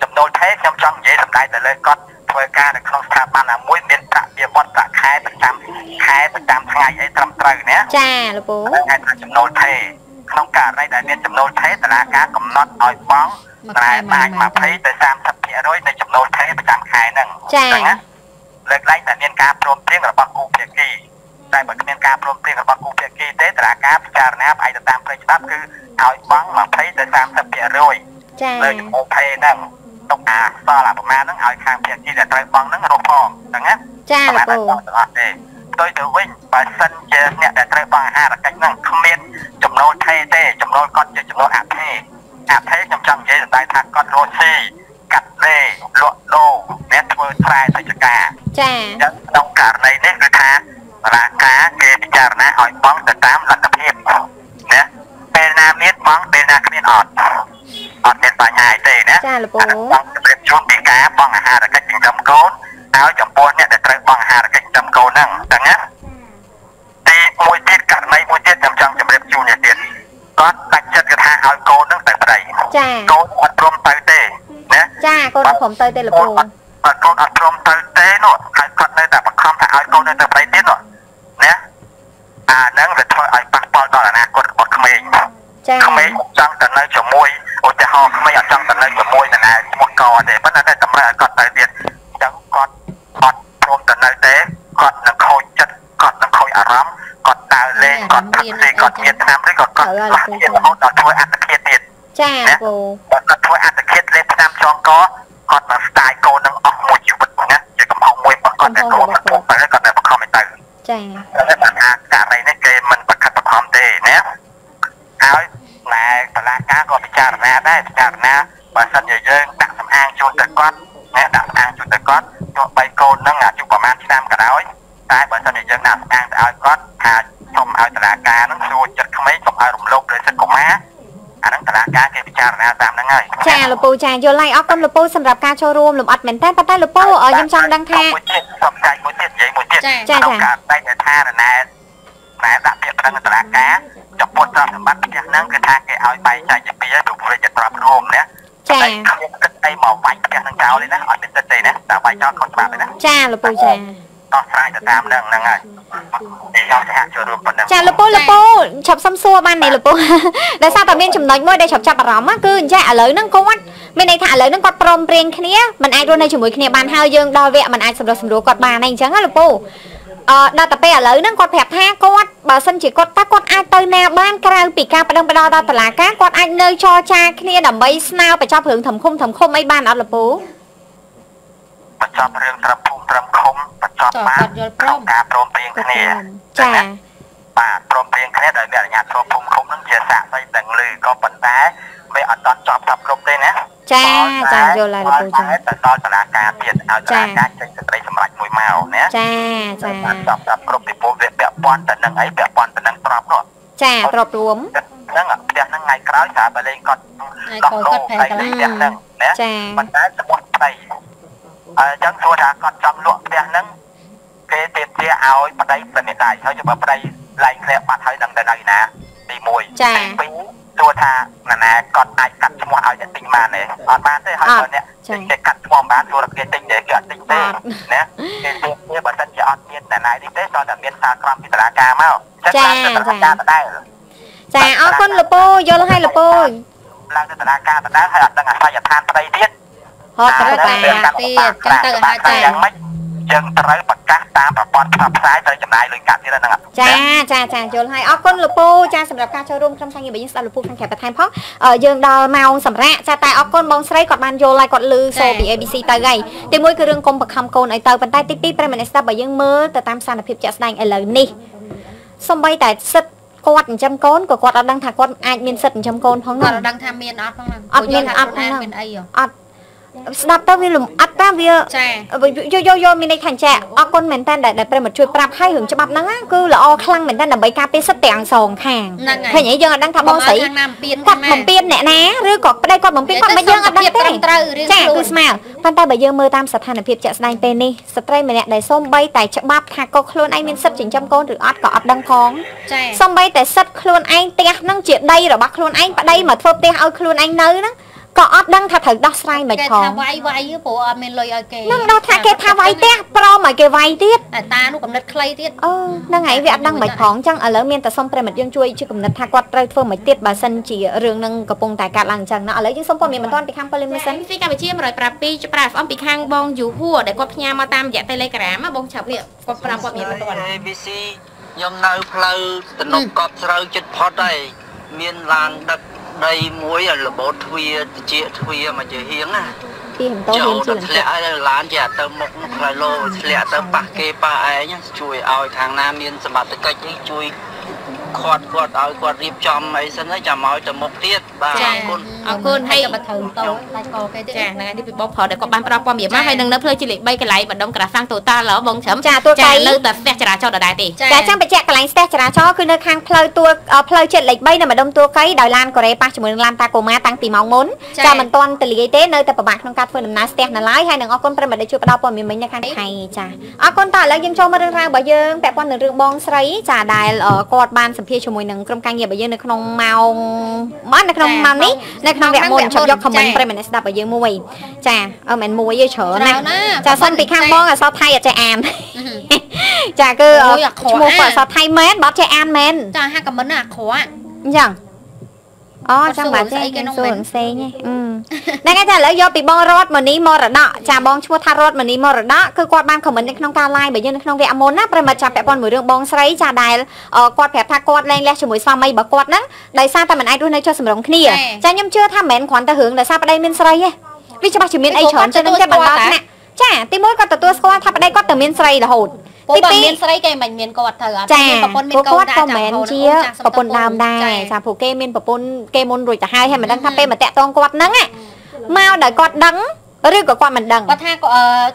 ចំណូលថេខ្ញុំចង់និយាយសម្ដែងទៅលើគាត់ធ្វើការនៅក្នុងស្ថាប័នណាមួយមានប្រាក់វាវត្តប្រាក់ខែប្រចាំខែប្រចាំថ្ងៃអីត្រឹមត្រូវណា ចាលោកពូហៅថាចំណូលថេក្នុងករណីដែលមានចំណូលថេតឡាការកំណត់ឲ្យបង់តែអាច20ទៅ30%នៃចំណូលថេប្រចាំខែហ្នឹងចា៎លើកឡើងតែមានការព្រមព្រៀងរបស់គូភាគីតែបើគ្មានការព្រមព្រៀងរបស់គូភាគីទេតឡាការពិចារណាផ្អែកទៅតាមផ្លូវច្បាប់គឺឲ្យបង់20ទៅ30%ចា៎លើចំណូលថេហ្នឹងទុកអាសល់អាប្រមាណហ្នឹងឲ្យខាងភាគីដែលត្រូវបង់ហ្នឹងរកផងហ្នឹងណាចា៎លោកពូអត់ទេផ្ទុយទៅវិញបើសិនជាអ្នកដែលត្រូវបង់អាហារកិច្ចហ្នឹងគ្មានចំណូលថេទេចំណូលគាត់ជាចំណូលអថេអថេខ្ញុំចង់និយាយតែថាគាត់រស់ស៊ីកាត់ដេរលក់ដូរ អ្នកធ្វើស្រែសេចក្ការចា៎ក្នុងករណីនេះគឺថារាជការគេពិចារណាឲ្យបង់ទៅតាមលទ្ធភាពណាពេលណាមានបង់ពេលណាគ្មានអត់អត់មានបញ្ហាទេណាចាលោកពូបង់ជម្រាបជូនពីការបង់អាហារកិច្ចចិញ្ចឹមកូនឲ្យចំពោះអ្នកដែលត្រូវបង់អាហារកិច្ចចិញ្ចឹមកូនហ្នឹងដឹងណាទីមួយទៀតករណីមួយទៀតខ្ញុំចង់ជម្រាបជូននេះទៀតគាត់ដាច់ចិត្តថាឲ្យកូននឹងទៅប្តីចាកូនអត់ព្រមទៅទេណាចាកូនអត់ព្រមទៅទេលោកពូអត់កូនអត់ព្រមទៅទេនោះហើយគាត់នៅតែបង្ខំថាឲ្យកូននៅទៅប្តីទៀតនោះណាអានឹងវាធ្វើឲ្យប៉ះពាល់ដល់អនាគតរបស់ក្មេងចាក្មេងចង់ទៅនៅជាមួយឧទាហរណ៍ក្មេងអត់ចង់ទៅនៅជាមួយនរណាឈ្មោះកទេប៉ុន្តែតែតម្រូវឲ្យគាត់ទៅទៀតអញ្ចឹងគាត់អត់ព្រមទៅនៅទេគាត់នឹងខូចចិត្តគាត់នឹងខូចអារម្មណ៍គាត់ដើរលេងគាត់ព្រឹកទេគាត់មានឆ្នាំឬក៏គាត់ខ្វះទៀតរហូតដល់ ធ្វើអត្តឃាតទៀតចាពូគាត់ធ្វើអត្តឃាតលេងឆ្នាំចងកគាត់មកស្ដាយកូននឹងអស់មួយជីវិតណាជាកំហុសមួយរបស់គាត់តែកូនគាត់ទៅគាត់តែបង្ខំឲ្យទៅចាតែបានថាករណីនេះគេមិនបខិតបង្ខំទេណាហើយណែតឡាការក៏ពិចារណាដែរពិចារណាបើសិនជាយើងដាក់សម្អាងជូនទៅគាត់ណាដាក់សម្អាងជូនទៅគាត់ទោះបីកូននឹងអាយុប្រហែលឆ្នាំក៏ដោយតែបើសិនជាយើងដាក់ស្អាងទៅឲ្យគាត់ថាសុំឲ្យតឡាការនឹងស្រួលចិត្តក្មេងសុំឲ្យរំលោភលើសិទ្ធិកុមារអានឹងតឡាការគេពិចារណាតាមហ្នឹងហើយចា លោកពូចាយល់ហើយអរគុណលោកពូសម្រាប់ការចូលរួមលំអិតមែនតើប៉ុន្តែលោកពូខ្ញុំចង់ដឹងថាមួយទៀតសំកាយមួយទៀតនិយាយមួយទៀតចាចាការតែថាណែណែដាក់ពាក្យប្តឹងតឡាការចំពោះទ្រព្យសម្បត្តិផ្ទះហ្នឹងគឺថាគេឲ្យបែងចែកជាពីរហើយព្រោះជាទ្រព្យរួមណាចាគ្មានទឹកអីមកវាយផ្ទះនឹងចោលទេណាអត់មានទឹកទេណាតែវាយចោលខុសច្បាប់ទេណាចាលោកពូចាដោះស្រាយទៅតាមនឹងហ្នឹងហើយខ្ញុំសហចូលរួមប៉ុណ្ណឹងចាលោកពូលោកពូឆាប់សុំសួរបាននេះលោកពូ ដោយសារតែមានចំណុចមួយដែលឆាប់ចាប់អារម្មណ៍គឺអញ្ចឹងឥឡូវហ្នឹងគាត់មានន័យថាឥឡូវហ្នឹងគាត់ព្រមព្រៀងគ្នាមិនអាចរស់នៅជាមួយគ្នាបានហើយយើងដល់វគ្គមិនអាចសម្រុះសម្រួលគាត់បានទេអញ្ចឹងណាលោកពូអឺដល់តែពេលឥឡូវហ្នឹងគាត់ប្រាប់ថាគាត់បើសិនជាគាត់តើគាត់អាចទៅណាបានក្រៅពីការបដិងបដល់ដល់តឡាការគាត់អាចនៅចរចាគ្នាដើម្បីស្នើបញ្ចប់រឿងធំឃុំធំឃុំអីបានអត់លោកពូបញ្ចប់រឿងត្រឹមភូមិត្រឹមឃុំបញ្ចប់បានក្នុងការព្រមព្រៀងគ្នាចា បាទព្រមព្រៀងគ្នាដោយមានអាជ្ញាធរភូមិឃុំនឹងជាសាក្សីដឹងឮក៏ប៉ុន្តែវាអត់តន់ចប់ថាគ្រប់ទេណាចាចាយល់ហើយលោកពូចាទៅដល់សាលាការទៀតឲ្យសាលាការចេញសេចក្តីសម្រេចមួយមកណាចាចាចប់ដល់គ្រប់ពីព្រោះវាពាក់ព័ន្ធទៅនឹងអីពាក់ព័ន្ធទៅនឹងទ្របនោះចាទ្របរួមហ្នឹងផ្ទះហ្នឹងថ្ងៃក្រោយស្រាប់តែលេងគាត់ដោះដូរផ្ទះហ្នឹងណាប៉ុន្តែសម្បត្តិប្តីអញ្ចឹងសួរថាគាត់ចង់លក់ផ្ទះហ្នឹងគេទាមទារឲ្យប្តីទៅនេះដែរហើយបើប្តី ឡើងធ្លាក់បាត់ហើយនឹងទៅនៅណាទី1ចាទី2សួរថាណាណាគាត់អាចកាត់ឈ្មោះឲ្យអ្នកទិញបានទេអត់បានទេហើយបើអ្នកគេកាត់ឈ្មោះបានសួរគេទិញទេគេអត់ទិញទេណាគេទាមទារបើសិនជាអត់មានណាណានេះទេតើតែមានសារក្រមពីតារាការមកចាចាដែរចាអរគុណលពូយល់ហើយលពូឡើងទៅតារាការដដែលហើយអត់ដឹងអាសយដ្ឋានប្តីទៀតហត់ត្រូវតែទៀតចឹងទៅហើយតែយ៉ាងម៉េច យើងត្រូវប្រកាសតាមប្រព័ន្ធផ្សព្វផ្សាយត្រូវចំណាយលុយកាត់ទៀតហ្នឹងចាចាចាយល់ហើយអរគុណលោកពូចាសម្រាប់ការចូលរួមក្នុងសាជាយើងស្ដាប់លោកពូខាងក្រៅបន្ថែមផងយើងដល់ម៉ោងសម្រាប់ចាតែអរគុណបងស្រីគាត់បានយល់ហើយគាត់លឺសូពី ABC ទៅហើយទីមួយគឺរឿងកុំបខំកូនឲ្យទៅប៉ុន្តែទីពីរប្រិមនស្ដាប់បើយើងមើលទៅតាមស្ថានភាពជាក់ស្ដែងឥឡូវនេះសំបីតែសិទ្ធគាត់ចិញ្ចឹមកូនក៏គាត់អត់ដឹងថាគាត់អាចមានសិទ្ធិចិញ្ចឹមកូនផងហ្នឹងអត់ដឹងថាមានអត់ផងហ្នឹងអត់មានអត់មានអីអត់ ស្ដាប់ទៅវាលំអិតតាវាចាយោយោយោមានន័យថាចាអរគុណមែនតើដែលប្រិមត្តជួយប្រាប់ឲ្យរឿងច្បាប់ហ្នឹងគឺល្អខ្លាំងមែនតើដើម្បីការពារសិទ្ធិទាំងសងខាងឃើញយើងអត់ដឹងថាបងស្រីគាត់បំពេញអ្នកណាឬក៏ប្តីគាត់បំពេញគាត់មិនយើងអត់ដឹងទេចាគឺស្មើប៉ុន្តែបើយើងមើលតាមស្ថានភាពជាក់ស្ដែងពេលនេះស្ត្រីម្នាក់ដែលសូម្បីតែច្បាប់ថាកុសខ្លួនឯងមានសិទ្ធិចិញ្ចឹមកូនឬអត់ក៏អត់ដឹងផងចាសូម្បីតែសិទ្ធិខ្លួនឯងផ្ទះហ្នឹងជាដីរបស់ខ្លួនឯងប្តីមកធ្វើផ្ទះឲ្យខ្លួនឯងនៅហ្នឹង ក៏អត់ដឹងថាត្រូវដោះស្រាយមិនផងគេថាវាយវាយព្រោះអត់មានលុយឲ្យគេនឹងដល់ថាគេថាវាយផ្ទះប្រមឲ្យគេវាយទៀតតែតានោះកំណត់ខ្លីទៀតអឺហ្នឹងហើយវាអត់ដឹងមិនផងអញ្ចឹងឥឡូវមានតែសុំប្រិមិត្តយើងជួយជាកំណត់ថាគាត់ត្រូវធ្វើមិនទៀតបើសិនជារឿងនឹងកំពុងតែកាត់ឡើងអញ្ចឹងណាឥឡូវយើងសុំព័ត៌មានបន្តពីខាងប៉ូលីសសិនពីកម្ពុជា107ច្បាប់ FM ពីខាងបងយូហួរដែលគាត់ផ្ញើមកតាមរយៈ Telegram បងឆាប់នេះគាត់ប្រាប់ព័ត៌មានបន្ត ABC ខ្ញុំនៅផ្លូវតំណប់កប់ស្រូវចិត្តផុតហើយមានឡានដឹក ដីមួយរបូតទ្វាតិចទ្វាមកជាហៀងណាពីហំតោហ៊ានជឿធ្លាក់ឲ្យឡានជាទៅមុខផ្លូវលោធ្លាក់ទៅប៉ះគេប៉ះឯងជួយឲ្យខាងណាមានសមត្ថកិច្ចជួយ គាត់គាត់ឲ្យគាត់រៀបចំអីសិនចាំឲ្យទៅមុខទៀតបាទអរគុណអរគុណហើយក៏ត្រូវតោដាច់កគេទៀតចាហ្នឹងហើយនេះពីបងប្រុសដែលគាត់បានប្រាប់ព័ត៌មានមកហើយនឹងនៅផ្លូវជាលេខ3កន្លែងបណ្ដុំក្រាសាំងតូតាល់បងច្រឹមចាទួលកៃនៅតែស្ទះចរាចរណ៍ដដែលទេចាចាំបញ្ជាក់កន្លែងស្ទះចរាចរណ៍គឺនៅខាងផ្លូវទួលផ្លូវជាតិលេខ3នៅម្ដុំទួលកៃដោយឡានកូរ៉េប៉ះជាមួយនឹងឡានតាកូម៉ាតាំងពីម៉ោងមុនចាមិនទាន់ទលាយទេនៅតែពិបាកក្នុងការធ្វើដំណើរស្ទះនៅឡើយហើយនឹងអរគុណប្រិមត្តដែលជួយផ្ដល់ព័ត៌មានមិញនៅខាងថៃចាអរគុណតើឥឡូវយើងចូលមករឿងរ៉ាវរបស់យើងពាក់ព័ន្ធនឹងរឿងបងស្រីចាដែលគាត់បានសម្ភាសជាមួយនឹងក្រុមការងាររបស់យើងនៅក្នុងម៉ោងមកនៅក្នុងម៉ោងនេះនៅក្នុងវគ្គមុនខ្ញុំយក comment ប្រិមត្តស្ដាប់របស់យើងមួយចាអឺមិនមួយទេច្រើនណាចាសិនពីខាងបងអសរថៃអត់ចេះអានចាគឺឈ្មោះអសរថៃមែនបាត់ចេះអានមែនចាហាក់ comment អាក្រក់អញ្ចឹង អូចាំបាត់ទេគេសួរផ្សេងហ្នឹងគេថាឥឡូវយកពីបងរតមនីមរតកចាបងឈ្មោះថារតមនីមរតកគឺគាត់បានខមមិននៅក្នុងការ live របស់យើងនៅក្នុងវគ្គមុនណាប្រិមត្តចាំពាក់ព័ន្ធមួយរឿងបងស្រីចាដែលគាត់ប្រាប់ថាគាត់លែងលះជាមួយស្វាមីរបស់គាត់ហ្នឹងដោយសារតែមិនអាចរស់នៅចុះសម្រុងគ្នាចាខ្ញុំជឿថាមិនមែនគ្រាន់តែរឿងដោយសារប្តីមានស្រីទេវាច្បាស់ជាមានអីច្រើនជាងនឹងទេបណ្ដាលថ្នាក់ចាទីមួយគាត់ទទួលស្គាល់ថាប្តីគាត់តែមានស្រីរហូត ទី2មានស្រីគេមិនមានគាត់ត្រូវអត់មានប្រពន្ធមានកូនដែរគាត់ក៏មិនជាប្រពន្ធដើមដែរចាព្រោះគេមានប្រពន្ធគេមុនរួចទៅហើយហើយមិនដឹងថាពេលមកតាក់តងគាត់ហ្នឹងមកដោយគាត់ដឹងឬក៏គាត់មិនដឹងគាត់ថា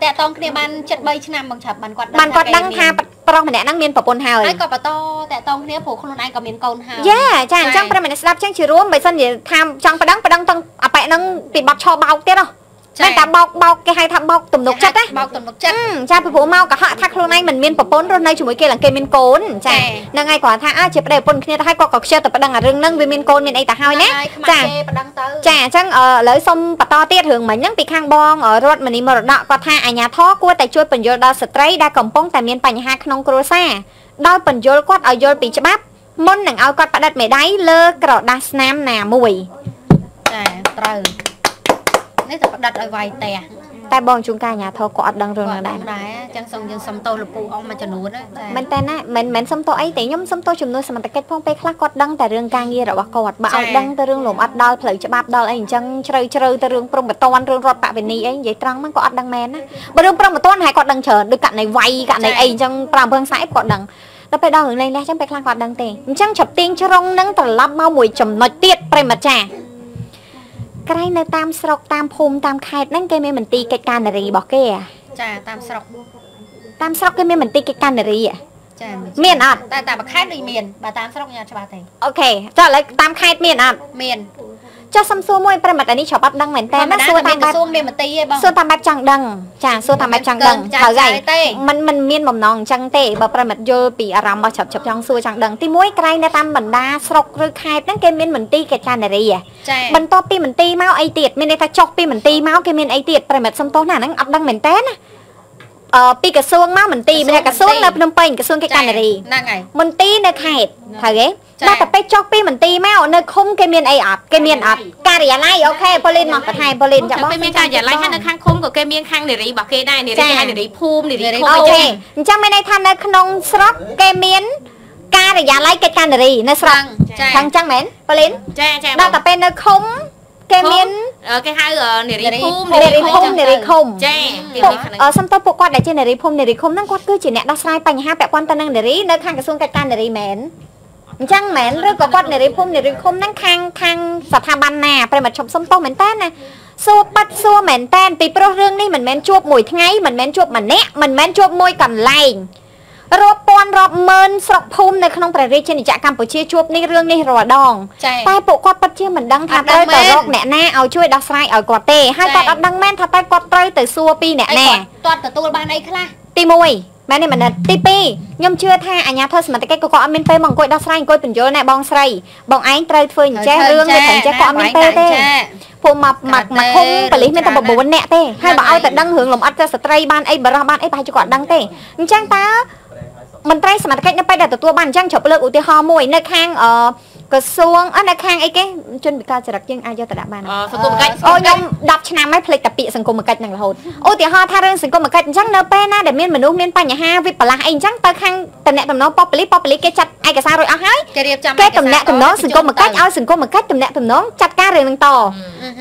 តាក់តងគ្នាបាន73ឆ្នាំមកចាប់បានគាត់ដឹងបានគាត់ដឹងថាប្រុសម្នាក់ហ្នឹងមានប្រពន្ធហើយហើយគាត់បន្តតាក់តងគ្នាព្រោះខ្លួនឯងក៏មានកូនហើយយ៉ាចាអញ្ចឹងប្រិមម្នាក់ស្ដាប់ចឹងជារួមបើមិនជាថាចង់ប្តឹងប្តឹងទាំងអប៉ែហ្នឹងពីបាត់ឆោបោកទៀតហ៎ តែតែបោកបោកគេហៅថាបោកទំនុកចិត្តណាបោកទំនុកចិត្តចាពីព្រោះមកកុហកថាខ្លួនឯងមិនមានប្រពន្ធរស់នៅជាមួយគេឡើងគេមានកូនចាហ្នឹងហើយគាត់ថាអើជាប្តីប្រពន្ធគ្នាទៅហើយគាត់ក៏ខ្ជិលតែប្តឹងអារឿងហ្នឹងវាមានកូនមានអីទៅហើយណាចាប្តឹងទៅចាអញ្ចឹងឥឡូវសុំបន្តទៀតរឿងមិញហ្នឹងពីខាងបងរតមនីមរតកគាត់ថាអាញាធរគួរតែជួយបញ្យល់ដល់ស្ត្រីដែលកំពុងតែមានបញ្ហាក្នុងគ្រួសារដោយបញ្យល់គាត់ឲ្យយល់ពីច្បាប់មុននឹងឲ្យគាត់ផ្តិតមេដៃលើក្រដាសស្នាមណាមួយចាត្រូវ នេះទៅផ្ដិតឲ្យវាយផ្ទះតែបងជួនកាលអាញាធរក៏អត់ដឹងរឿងហ្នឹងដែរដែរអញ្ចឹងសូមយើងសុំទោសលោកពូអង្គមួយចំនួនណាចាមិនតែណាមិនមិនសុំទោសអីទេខ្ញុំសុំទោសចំនួនសមត្ថកិច្ចផងពេលខ្លះគាត់ដឹងតែរឿងការងាររបស់គាត់បើឲ្យដឹងទៅរឿងលំអត់ដល់ផ្លូវច្បាប់ដល់អីអញ្ចឹងជ្រៅជ្រៅទៅរឿងព្រំបតនរឿងរដ្ឋបវេនីអីនិយាយត្រង់ហ្នឹងក៏អត់ដឹងមែនណាបើរឿងព្រំបតនហើយគាត់ដឹងច្រើនដូចករណីវាយករណីអីអញ្ចឹងប្រាំអំពើខ្សែគាត់ដឹងដល់ពេលដល់រឿងលេងលះចឹងពេលខ្លះគាត់ដឹងទេអញ្ចឹងចាប់ទៀងជ្រុងនឹងត្រឡប់មកមួយចំណុចទៀតប្រិមិត្តចា ក្រែងនៅតាមស្រុកតាមភូមិតាមខេត្តហ្នឹងគេមានមន្ទីរកិច្ចការនារីរបស់គេចាតាមស្រុកតាមស្រុកគេមានមន្ទីរកិច្ចការនារីចាមានអត់តែតាមខេត្តដូចមានបើតាមស្រុកខ្ញុំអត់ច្បាស់ទេអូខេចុះឥឡូវតាមខេត្តមានអត់មាន ចុះសំសួរមួយប្រិមត្តនេះច្របាត់ដឹងមែនតើណាសួរតាមបែបក្រសួងមានមតិឯងបងសួរតាមបែបចង់ដឹងចាសួរតាមបែបចង់ដឹងត្រូវហើយมันมันមានបំណងអញ្ចឹងទេបើប្រិមត្តយល់ពីអារម្មណ៍របស់ច្រឹបច្រឹបចង់សួរចង់ដឹងទីមួយក្រែងនៅតាមបណ្ដាស្រុកឬខេត្តហ្នឹងគេមានមន្ទីរកិច្ចការនារីចាបន្ទាប់ពីមន្ទីរមកអីទៀតមានន័យថាចុះពីមន្ទីរមកគេមានអីទៀតប្រិមត្តសំទោសណាហ្នឹងអត់ដឹងមែនតើណាអឺ ពីក្រសួងមកមន្ទីរមានក្រសួងនៅភ្នំពេញក្រសួងកិច្ចការនារីហ្នឹងហើយមន្ទីរនៅខេត្តត្រូវទេដល់តែពេលចុះពីមន្ទីរមកនៅឃុំគេមានអីអត់គេមានអត់ការិយាល័យ okay ប៉ូលីនមកបន្ថែមប៉ូលីនចាបងពេលមានការិយាល័យហើយនៅខាងឃុំក៏គេមានខាងនារីរបស់គេដែរនារីគេហៅនារីភូមិនារីឃុំ okay អញ្ចឹងមានន័យថានៅក្នុងស្រុកគេមានការិយាល័យកិច្ចការនារីនៅស្រុកចាអញ្ចឹងមែនប៉ូលីនចាចាដល់តែពេលនៅឃុំ គេមានគេហៅនារីភូមិនារីភូមិនារីឃុំចាអឺសំតពួកគាត់ដែលជានារីភូមិនារីឃុំហ្នឹងគាត់គឺជាអ្នកដោះស្រាយបញ្ហាពាក់ព័ន្ធទៅនឹងនារីនៅខាងក្រសួងកិច្ចការនារីមែនអញ្ចឹងមែនឬក៏គាត់នារីភូមិនារីឃុំហ្នឹងខាងខាងស្ថាប័នណាប្រិមត្តឈប់សុំទោសមែនតើណាសួរបាត់សួរមែនតែនពីព្រោះរឿងនេះមិនមែនជួបមួយថ្ងៃមិនមែនជួបម្នាក់មិនមែនជួបមួយកន្លែង រាប់ពាន់រាប់ម៉ឺនស្រុកភូមិនៅក្នុងព្រះរាជាណាចក្រកម្ពុជាជួបនេះរឿងនេះរាល់ដងតែពួកគាត់ពិតជាមិនដឹងថាត្រូវទៅរកអ្នកណាឲ្យជួយដោះស្រាយឲ្យគាត់ទេហើយគាត់អត់ដឹងមែនថាតើគាត់ត្រូវទៅសួរពីអ្នកណាគាត់ទទួលបានអីខ្លះទី1មែនទេមែនទី2ខ្ញុំជឿថាអាញាធិសមត្ថកិច្ចក៏គាត់អត់មានពេលមកអង្គុយដោះស្រាយអង្គុយបញ្យល់ណែបងស្រីបងឯងត្រូវធ្វើអញ្ចេះរឿងវាត្រូវចេះគាត់អត់មានពេលទេពួកមកមកមកឃុំប៉លិសមានតែ9នាក់ទេហើយបើឲ្យតែដឹងរឿងលំអិតតែស្ត្រីបានអីបរោះបានអីប្រហែលជាគាត់ដឹងទេអញ្ចឹងតើ មន្ត្រីសមត្ថកិច្ចនៅពេលដែលទទួលបានអញ្ចឹងជប់លើកឧទាហរណ៍មួយនៅខាងអឺ ក្រសួងអនៅខាងអីគេជនពិការចរិតយើងអាចយកទៅដាក់បានសង្គមកិច្ចអូខ្ញុំ10ឆ្នាំហើយភ្លេចតែពាក្យសង្គមកិច្ចនឹងរហូតឧទាហរណ៍ថារឿងសង្គមកិច្ចអញ្ចឹងនៅពេលណាដែលមានមនុស្សមានបញ្ហាវិបលាសអីអញ្ចឹងទៅខាងតំណែងតំណងប៉ុបលីប៉ុបលីគេចាត់ឯកសាររួចអស់ហើយគេរៀបចំគេតំណែងតំណងសង្គមកិច្ចឲ្យសង្គមកិច្ចតំណែងតំណងចាត់ការរឿងនឹងត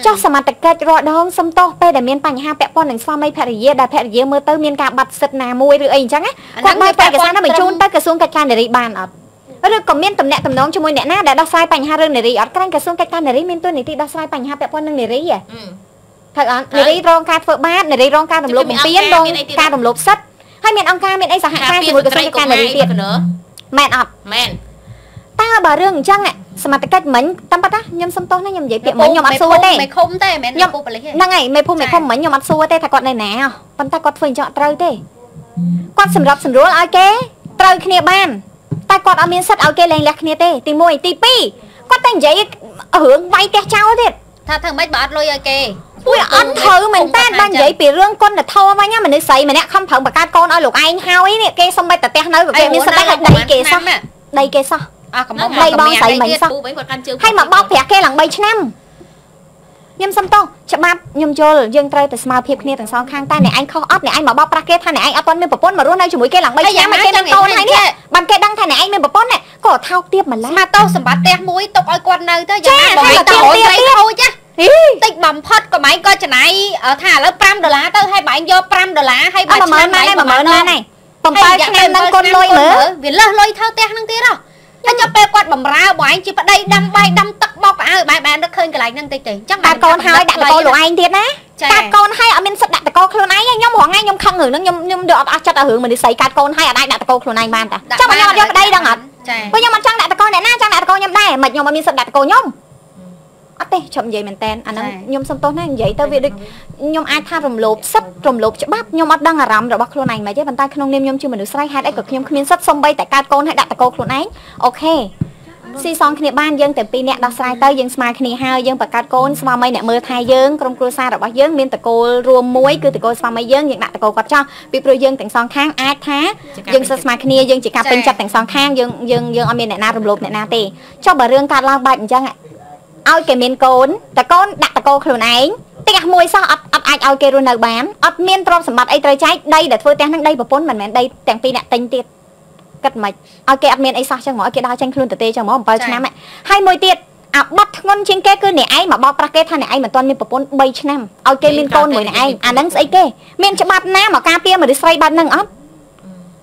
ចុះសមត្ថកិច្ចរដងសំទោសពេលដែលមានបញ្ហាពាក់ព័ន្ធនឹងស្វាមីភរិយាដែលភរិយាមើលទៅមានការបាត់សិទ្ធិណាមួយឬអីអញ្ចឹងគាត់បើឯកសារនោះបញ្ជូនទៅក្រសួងកិច្ចការនារីបានអត់ ឬក៏មានតំណែងតំណងជាមួយអ្នកណាដែលដោះស្រាយបញ្ហារឿងនារីអត់ក្រែងក្រសួងកិច្ចការនារីមានទួនាទីដោះស្រាយបញ្ហាពាក់ព័ន្ធនឹងនារីហ៎ត្រូវអត់នារីរងការធ្វើបាបនារីរងការរំលោភបំពានរងការរំលោភសិទ្ធិហើយមានអង្គការមានអីសហការជាមួយក្រសួងកិច្ចការនារីទៀតមែនអត់មែនតើបើរឿងអញ្ចឹងសមត្ថកិច្ចមិញតាមប៉ាខ្ញុំសុំទោសណាខ្ញុំនិយាយពាក្យមិញខ្ញុំអត់សួរទេមេឃុំទេមិនមែនពូប៉ូលីសហ្នឹងហើយមេភូមិមេឃុំមិញខ្ញុំអត់សួរទេថាគាត់នៅណាប៉ុន្តែគាត់ធ្វើអញ្ចឹងអត់ត្រូវទេគាត់សម្របសម្រួលឲ្យគេត្រូវគ្នាបាន តែគាត់អត់មានសិទ្ធឲ្យគេលែងលះគ្នាទេទី1ទី2គាត់តែនិយាយរឿងវាយផ្ទះចោលទៀតថាធ្វើម៉េចបើអត់លុយឲ្យគេពួកអត់ត្រូវមែនតើបាននិយាយពីរឿងគុណធម៌វិញមនុស្សស្រីម្នាក់ខំប្រឹងបង្កើតកូនឲ្យលោកឯងហើយនេះគេសំបីតែផ្ទះនៅគេមានសិទ្ធឲ្យដីគេសោះដីគេសោះអើកំមុំដីបងស្រីមិញសោះហើយមកបោកប្រាក់គេឡើង3ឆ្នាំ ខ្ញុំសុំទោសច្បាប់ខ្ញុំយល់យើងត្រូវតែស្មើភាពគ្នាទាំងសងខាងតែអ្នកឯងខុសអត់អ្នកឯងមកបោកប្រាស់គេថាអ្នកឯងអត់ទាន់មានប្រពន្ធមករស់នៅជាមួយគេឡើង3ឆ្នាំមកគេនឹងកូនហើយនេះបានគេដឹងថាអ្នកឯងមានប្រពន្ធក៏ថោកទាបម្ល៉េះស្មាតោសម្បត្តិផ្ទះមួយទុកឲ្យគាត់នៅទៅយ៉ាងណាបងទៅរត់ត្រីខូចណាតិចបំផុតក៏ម៉ែក៏ចំណាយថាឥឡូវ5ដុល្លារទៅឲ្យបែងយក5ដុល្លារឲ្យបើឆ្នាំម៉ែ10000ម៉ែ7ឆ្នាំនឹងកូនលុយមើលវាលើសលុយធ្វើផ្ទះនឹងទៀតហ៎ ហើយចុះពេលគាត់បំរើបងឯងជាប្តីដាំបាយដាំទឹកបោកឲ្យបែបបែបនឹកឃើញកន្លែងហ្នឹងតិចតិចអញ្ចឹងដាក់កូនហើយដាក់តកូនលោកឯងទៀតណាកាត់កូនហើយអត់មានសិទ្ធដាក់តកូនខ្លួនឯងខ្ញុំរងថ្ងៃខ្ញុំខឹងរឿងហ្នឹងខ្ញុំខ្ញុំយកអត់អស់ចិត្តឲ្យរឿងមនុស្សស្រីកាត់កូនហើយអត់អាចដាក់តកូនខ្លួនឯងបានតាចង់ខ្ញុំអត់យកប្តីដឹងអត់ចាព្រោះខ្ញុំអត់ចង់ដាក់តកូនអ្នកណាចង់ដាក់តកូនខ្ញុំដែរមិនខ្ញុំអត់មានសិទ្ធដាក់តកូនខ្ញុំ អត់ទេជប់និយាយមែនតើអាហ្នឹងខ្ញុំសុំទោសណានិយាយទៅវាដូចខ្ញុំអាចថារំលោភសិទ្ធិរំលោភច្បាប់ខ្ញុំអត់ដឹងអារម្មណ៍របស់ខ្លួនឯងមិនទេប៉ុន្តែក្នុងនាមខ្ញុំជាមនុស្សស្រីហេតុអីក៏ខ្ញុំគ្មានសិទ្ធិសំបីតែកើតកូនឲ្យដាក់តកូនខ្លួនឯងអូខេស៊ីសងគ្នាបានយើងតែពីរអ្នកដោះស្រាយទៅយើងស្មើគ្នាហើយយើងបង្កើតកូនស្វាមីអ្នកមើលថែយើងក្រុមគ្រួសាររបស់យើងមានតកូលរួមមួយគឺតកូលស្វាមីយើងយើងដាក់តកូលគាត់ចោលពីព្រោះយើងទាំងសងខាងអាចថាយើងសិស្សស្មើគ្នាយើងជាការពេញចិត្តទាំងសងខាងយើងយើងយើងអត់មានអ្នកណារំលោភអ្នកណាទេចុះបើរឿងកើតឡើងបែបអញ្ចឹង ឲ្យគេមានកូនតកូនដាក់តកូលខ្លួនឯងផ្ទះមួយសោះអត់អត់អាចឲ្យគេរស់នៅបានអត់មានទ្រព្យសម្បត្តិអីត្រូវចែកដីដែលធ្វើផ្ទះហ្នឹងដីប្រពន្ធមិនមែនដីទាំងពីរអ្នកទិញទៀតគិតមិនឲ្យគេអត់មានអីសោះចឹងហ្មងឲ្យគេដើរចេញខ្លួនទៅទេចឹងហ្មង7ឆ្នាំហើយមួយទៀតអាបាត់ធ្ងន់ជាងគេគឺអ្នកឯងមកបោកប្រាស់គេថាអ្នកឯងមិនទាន់មានប្រពន្ធ3ឆ្នាំឲ្យគេមានកូនមួយអ្នកឯងអាហ្នឹងស្អីគេមានច្បាប់ណាមកការពារមនុស្សស្រីបែបហ្នឹងអត់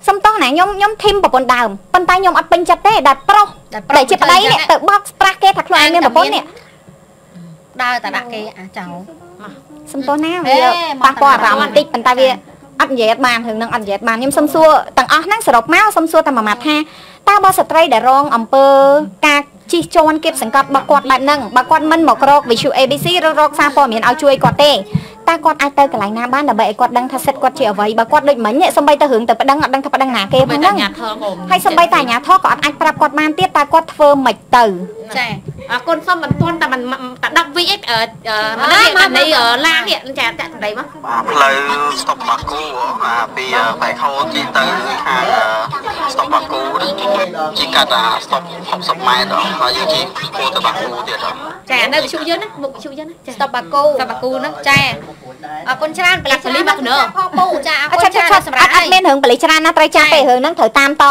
សុំតោះណាខ្ញុំខ្ញុំធីមប្រពន្ធដើមប៉ុន្តែខ្ញុំអត់ពេញចិត្តទេដែលប្រុស ដែលជាប្តីនេះទៅបោកប្រាស់គេថាខ្លួនឯងមានប្រពន្ធនេះដើរតែដាក់គេអាចោលសុំតោះណាវាប៉ះពាល់អារម្មណ៍បន្តិចប៉ុន្តែវាអត់និយាយអត់បានរឿងហ្នឹងអត់និយាយបានខ្ញុំសុំសួរទាំងអស់ហ្នឹងសរុបមកសុំសួរតែមួយម៉ាត់ថាតើបើស្ត្រីដែលរងអំពើការជិះជាន់គៀបសង្កត់របស់គាត់បែបហ្នឹងបើគាត់មិនមករកវិទ្យុ ABC ឬរកសារព័ត៌មានឲ្យជួយគាត់ទេ តើគាត់អាចទៅកន្លែងណាបានដើម្បីឲ្យគាត់ដឹងថាសិទ្ធគាត់ជាអ្វីបើគាត់ដូចមិញសំបីទៅរឿងទៅប្តឹងអត់ដឹងថាប្តឹងណាគេផងហ្នឹងហើយសំបីតែអាញាធរក៏អត់អាចប្រាប់គាត់បានទៀតតើគាត់ធ្វើមិនទៅចាអរគុណសុំមិនទាន់តែមិនតែ10វិអីអឺមិននេះឡាននេះចាចាក់សម្ដីមកផ្លូវស្តុបបាគូអាពីបែកហូទីទៅខាងស្តុបបាគូជីកាត់អាស្តុប60ម៉ែត្រហើយយើងជីគោទៅបាគូទៀតចានៅវិទ្យុយើងណាមុខវិទ្យុយើងណាចាស្តុបបាគូស្តុបបាគូហ្នឹងចា អរគុណច្រើនប៉លិសលីមកណឺផងពូចាអរគុណច្រើនសម្រាប់អត់មានរឿងប៉លិសច្រើនណាត្រូវចាស់ទេរឿងហ្នឹងត្រូវតាមត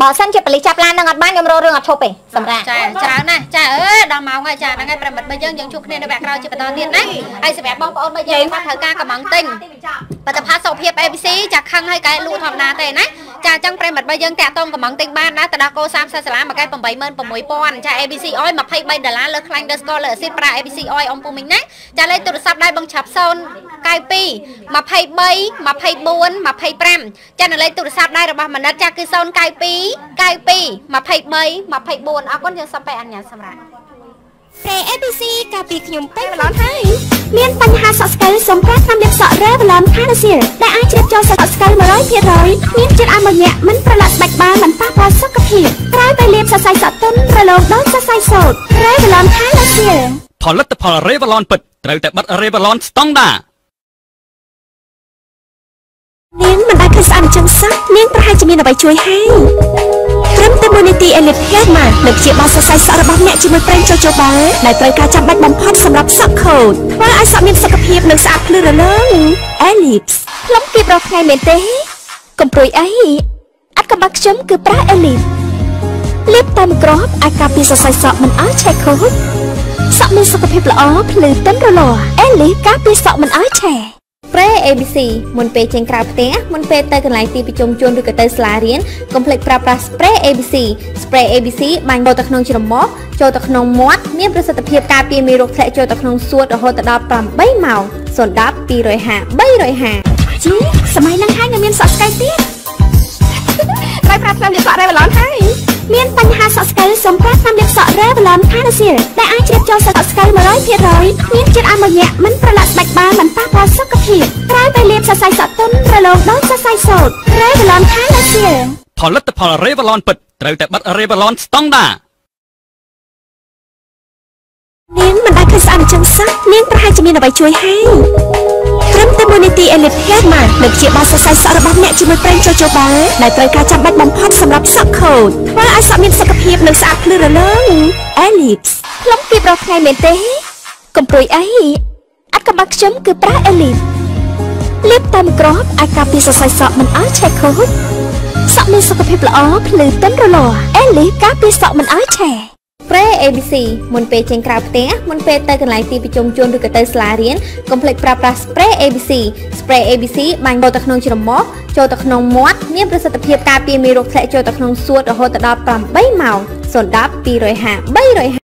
បើសិនជាប៉លិសចាប់ឡាននឹងអត់បានខ្ញុំរករឿងអត់ឈប់ទេសម្រាប់ចាច្រើនណាស់ចាអើដល់ម៉ោងហើយចាហ្នឹងហើយប្រិមិត្តបើយើងយើងជួបគ្នានៅវគ្គក្រោយជាបន្តទៀតណាហើយសម្រាប់បងប្អូនបើយើងគាត់ត្រូវការកំងទិញបទផាសុខភាព ABC ចាខឹងហើយកែលក់ធម្មតាទេណាចាអញ្ចឹងប្រិមិត្តបើយើងតាក់ទងកំងទិញបានណាទៅដល់កោ30សាឡាមួយកែ86000ចា ABC Oil 23ដុល្លារលើខ្លាញ់ underscore លើអាស៊ីតប្រា ABC Oil អំពុំមិញណាចាលេខទូរស័ព្ទដៃបងឆាប់092 23 24 25ចានៅលេខទូរស័ព្ទដៃរបស់មនិតចាគឺ092 92 23 24អរគុណយើងសុំពេលអញ្ញាសម្រាប់ប្រេ ABC កាលពីខ្ញុំពេញម្ល៉េះហើយមានបញ្ហាសក់ស្កៅសំប្រាថ្នាំលាបសក់រ៉េវឡនខានសៀលដែលអាចជ្រាបចូលសក់ស្កៅ100%មានជាតិអាម៉ូញ៉ាមិនប្រឡាក់ស្បែកបានមិនប៉ះពាល់សុខភាពក្រោយពេលលាបសរសៃសក់ទន់រលោងដោយសរសៃសូត្ររ៉េវឡនខានសៀលផលិតផលរ៉េវឡនពិតត្រូវតែបិទរ៉េវឡនស្តង់ដា នាងមិនដែលឃើញស្អាតអញ្ចឹងសោះនាងប្រហែលជាមានអ្វីជួយហើយត្រឹមតែមួយនាទី Elite Hair Mask នឹងព្យាបាលសរសៃសក់របស់អ្នកជាមួយប្រេងចុះចុះបាល់ដែលត្រូវការចាំបាច់បំផុតសម្រាប់សក់ខូចធ្វើឲ្យសក់មានសុខភាពនិងស្អាតភ្លឺរលោង Elite ផ្លុំគៀបរាល់ថ្ងៃមែនទេកុំព្រួយអីអត់កំបាក់ខ្ញុំគឺប្រើ Elite លាបតែមួយគ្រាប់អាចការពារសរសៃសក់មិនឲ្យឆេះខូចសក់មានសុខភាពល្អភ្លឺទន់រលាស់ Elite ការពារសក់មិនឲ្យឆេះ Spray ABC មុនពេលចេញក្រៅផ្ទះមុនពេលទៅកន្លែងទីប្រជុំជនឬក៏ទៅសាលារៀនកុំភ្លេចប្រើប្រាស់ Spray ABC Spray ABC បាញ់ចូលទៅក្នុងច្រមុះចូលទៅក្នុងមាត់មានប្រសិទ្ធភាពការពារមេរោគធ្លាក់ចូលទៅក្នុងសួតរហូតដល់8ម៉ោង010 250 350ជីសម័យហ្នឹងហើយនៅមានសក់ស្កៃទៀតត្រូវប្រើថ្នាំលាបសក់រ៉េវឡនហើយ មានបញ្ហាសក់ស្កៅសូមប្រើថ្នាំលាបសក់រ៉េវឡនខានស៊ីលដែលអាចជ្រាបចូលសក់ស្កៅ100%មានជាតិអាម៉ូញ៉ាមិនប្រឡាក់ស្បែកបានមិនប៉ះពាល់សុខភាពក្រោយពេលលាបសរសៃសក់ទន់រលោងដោយសរសៃសូត្ររ៉េវឡនខានស៊ីលផលិតផលរ៉េវឡនពិតត្រូវតែបិទរ៉េវឡនស្តង់ដានាងមិនដែលឃើញស្អាតអញ្ចឹងសោះនាងប្រហែលជាមានអ្វីជួយហើយ ត្រឹមតែមួយនាទី Elite Hair Mask នឹងព្យាបាលសរសៃសក់របស់អ្នកជាមួយប្រេងចុះចុះបាល់ដែលត្រូវការចាំបាច់បំផុតសម្រាប់សក់ខូចធ្វើឲ្យសក់មានសុខភាពនិងស្អាតភ្លឺរលោង Elite ផ្លុំគៀបរាល់ថ្ងៃមែនទេកុំព្រួយអីអត់កំបាក់ខ្ញុំគឺប្រើ Elite លាបតែមួយគ្រាប់អាចការពារសរសៃសក់មិនឲ្យឆេះខូចសក់មានសុខភាពល្អភ្លឺទន់រលាស់ Elite ការពារសក់មិនឲ្យឆេះ Spray ABC មុនពេលចេញក្រៅផ្ទះមុនពេលទៅកន្លែងទីប្រជុំជនឬក៏ទៅសាលារៀនកុំភ្លេចប្រើប្រាស់ Spray ABC Spray ABC បាញ់ចូលទៅក្នុងច្រមុះចូលទៅក្នុងមាត់មានប្រសិទ្ធភាពការពារមេរោគធ្លាក់ចូលទៅក្នុងសួតរហូតដល់8ម៉ោង010 250 350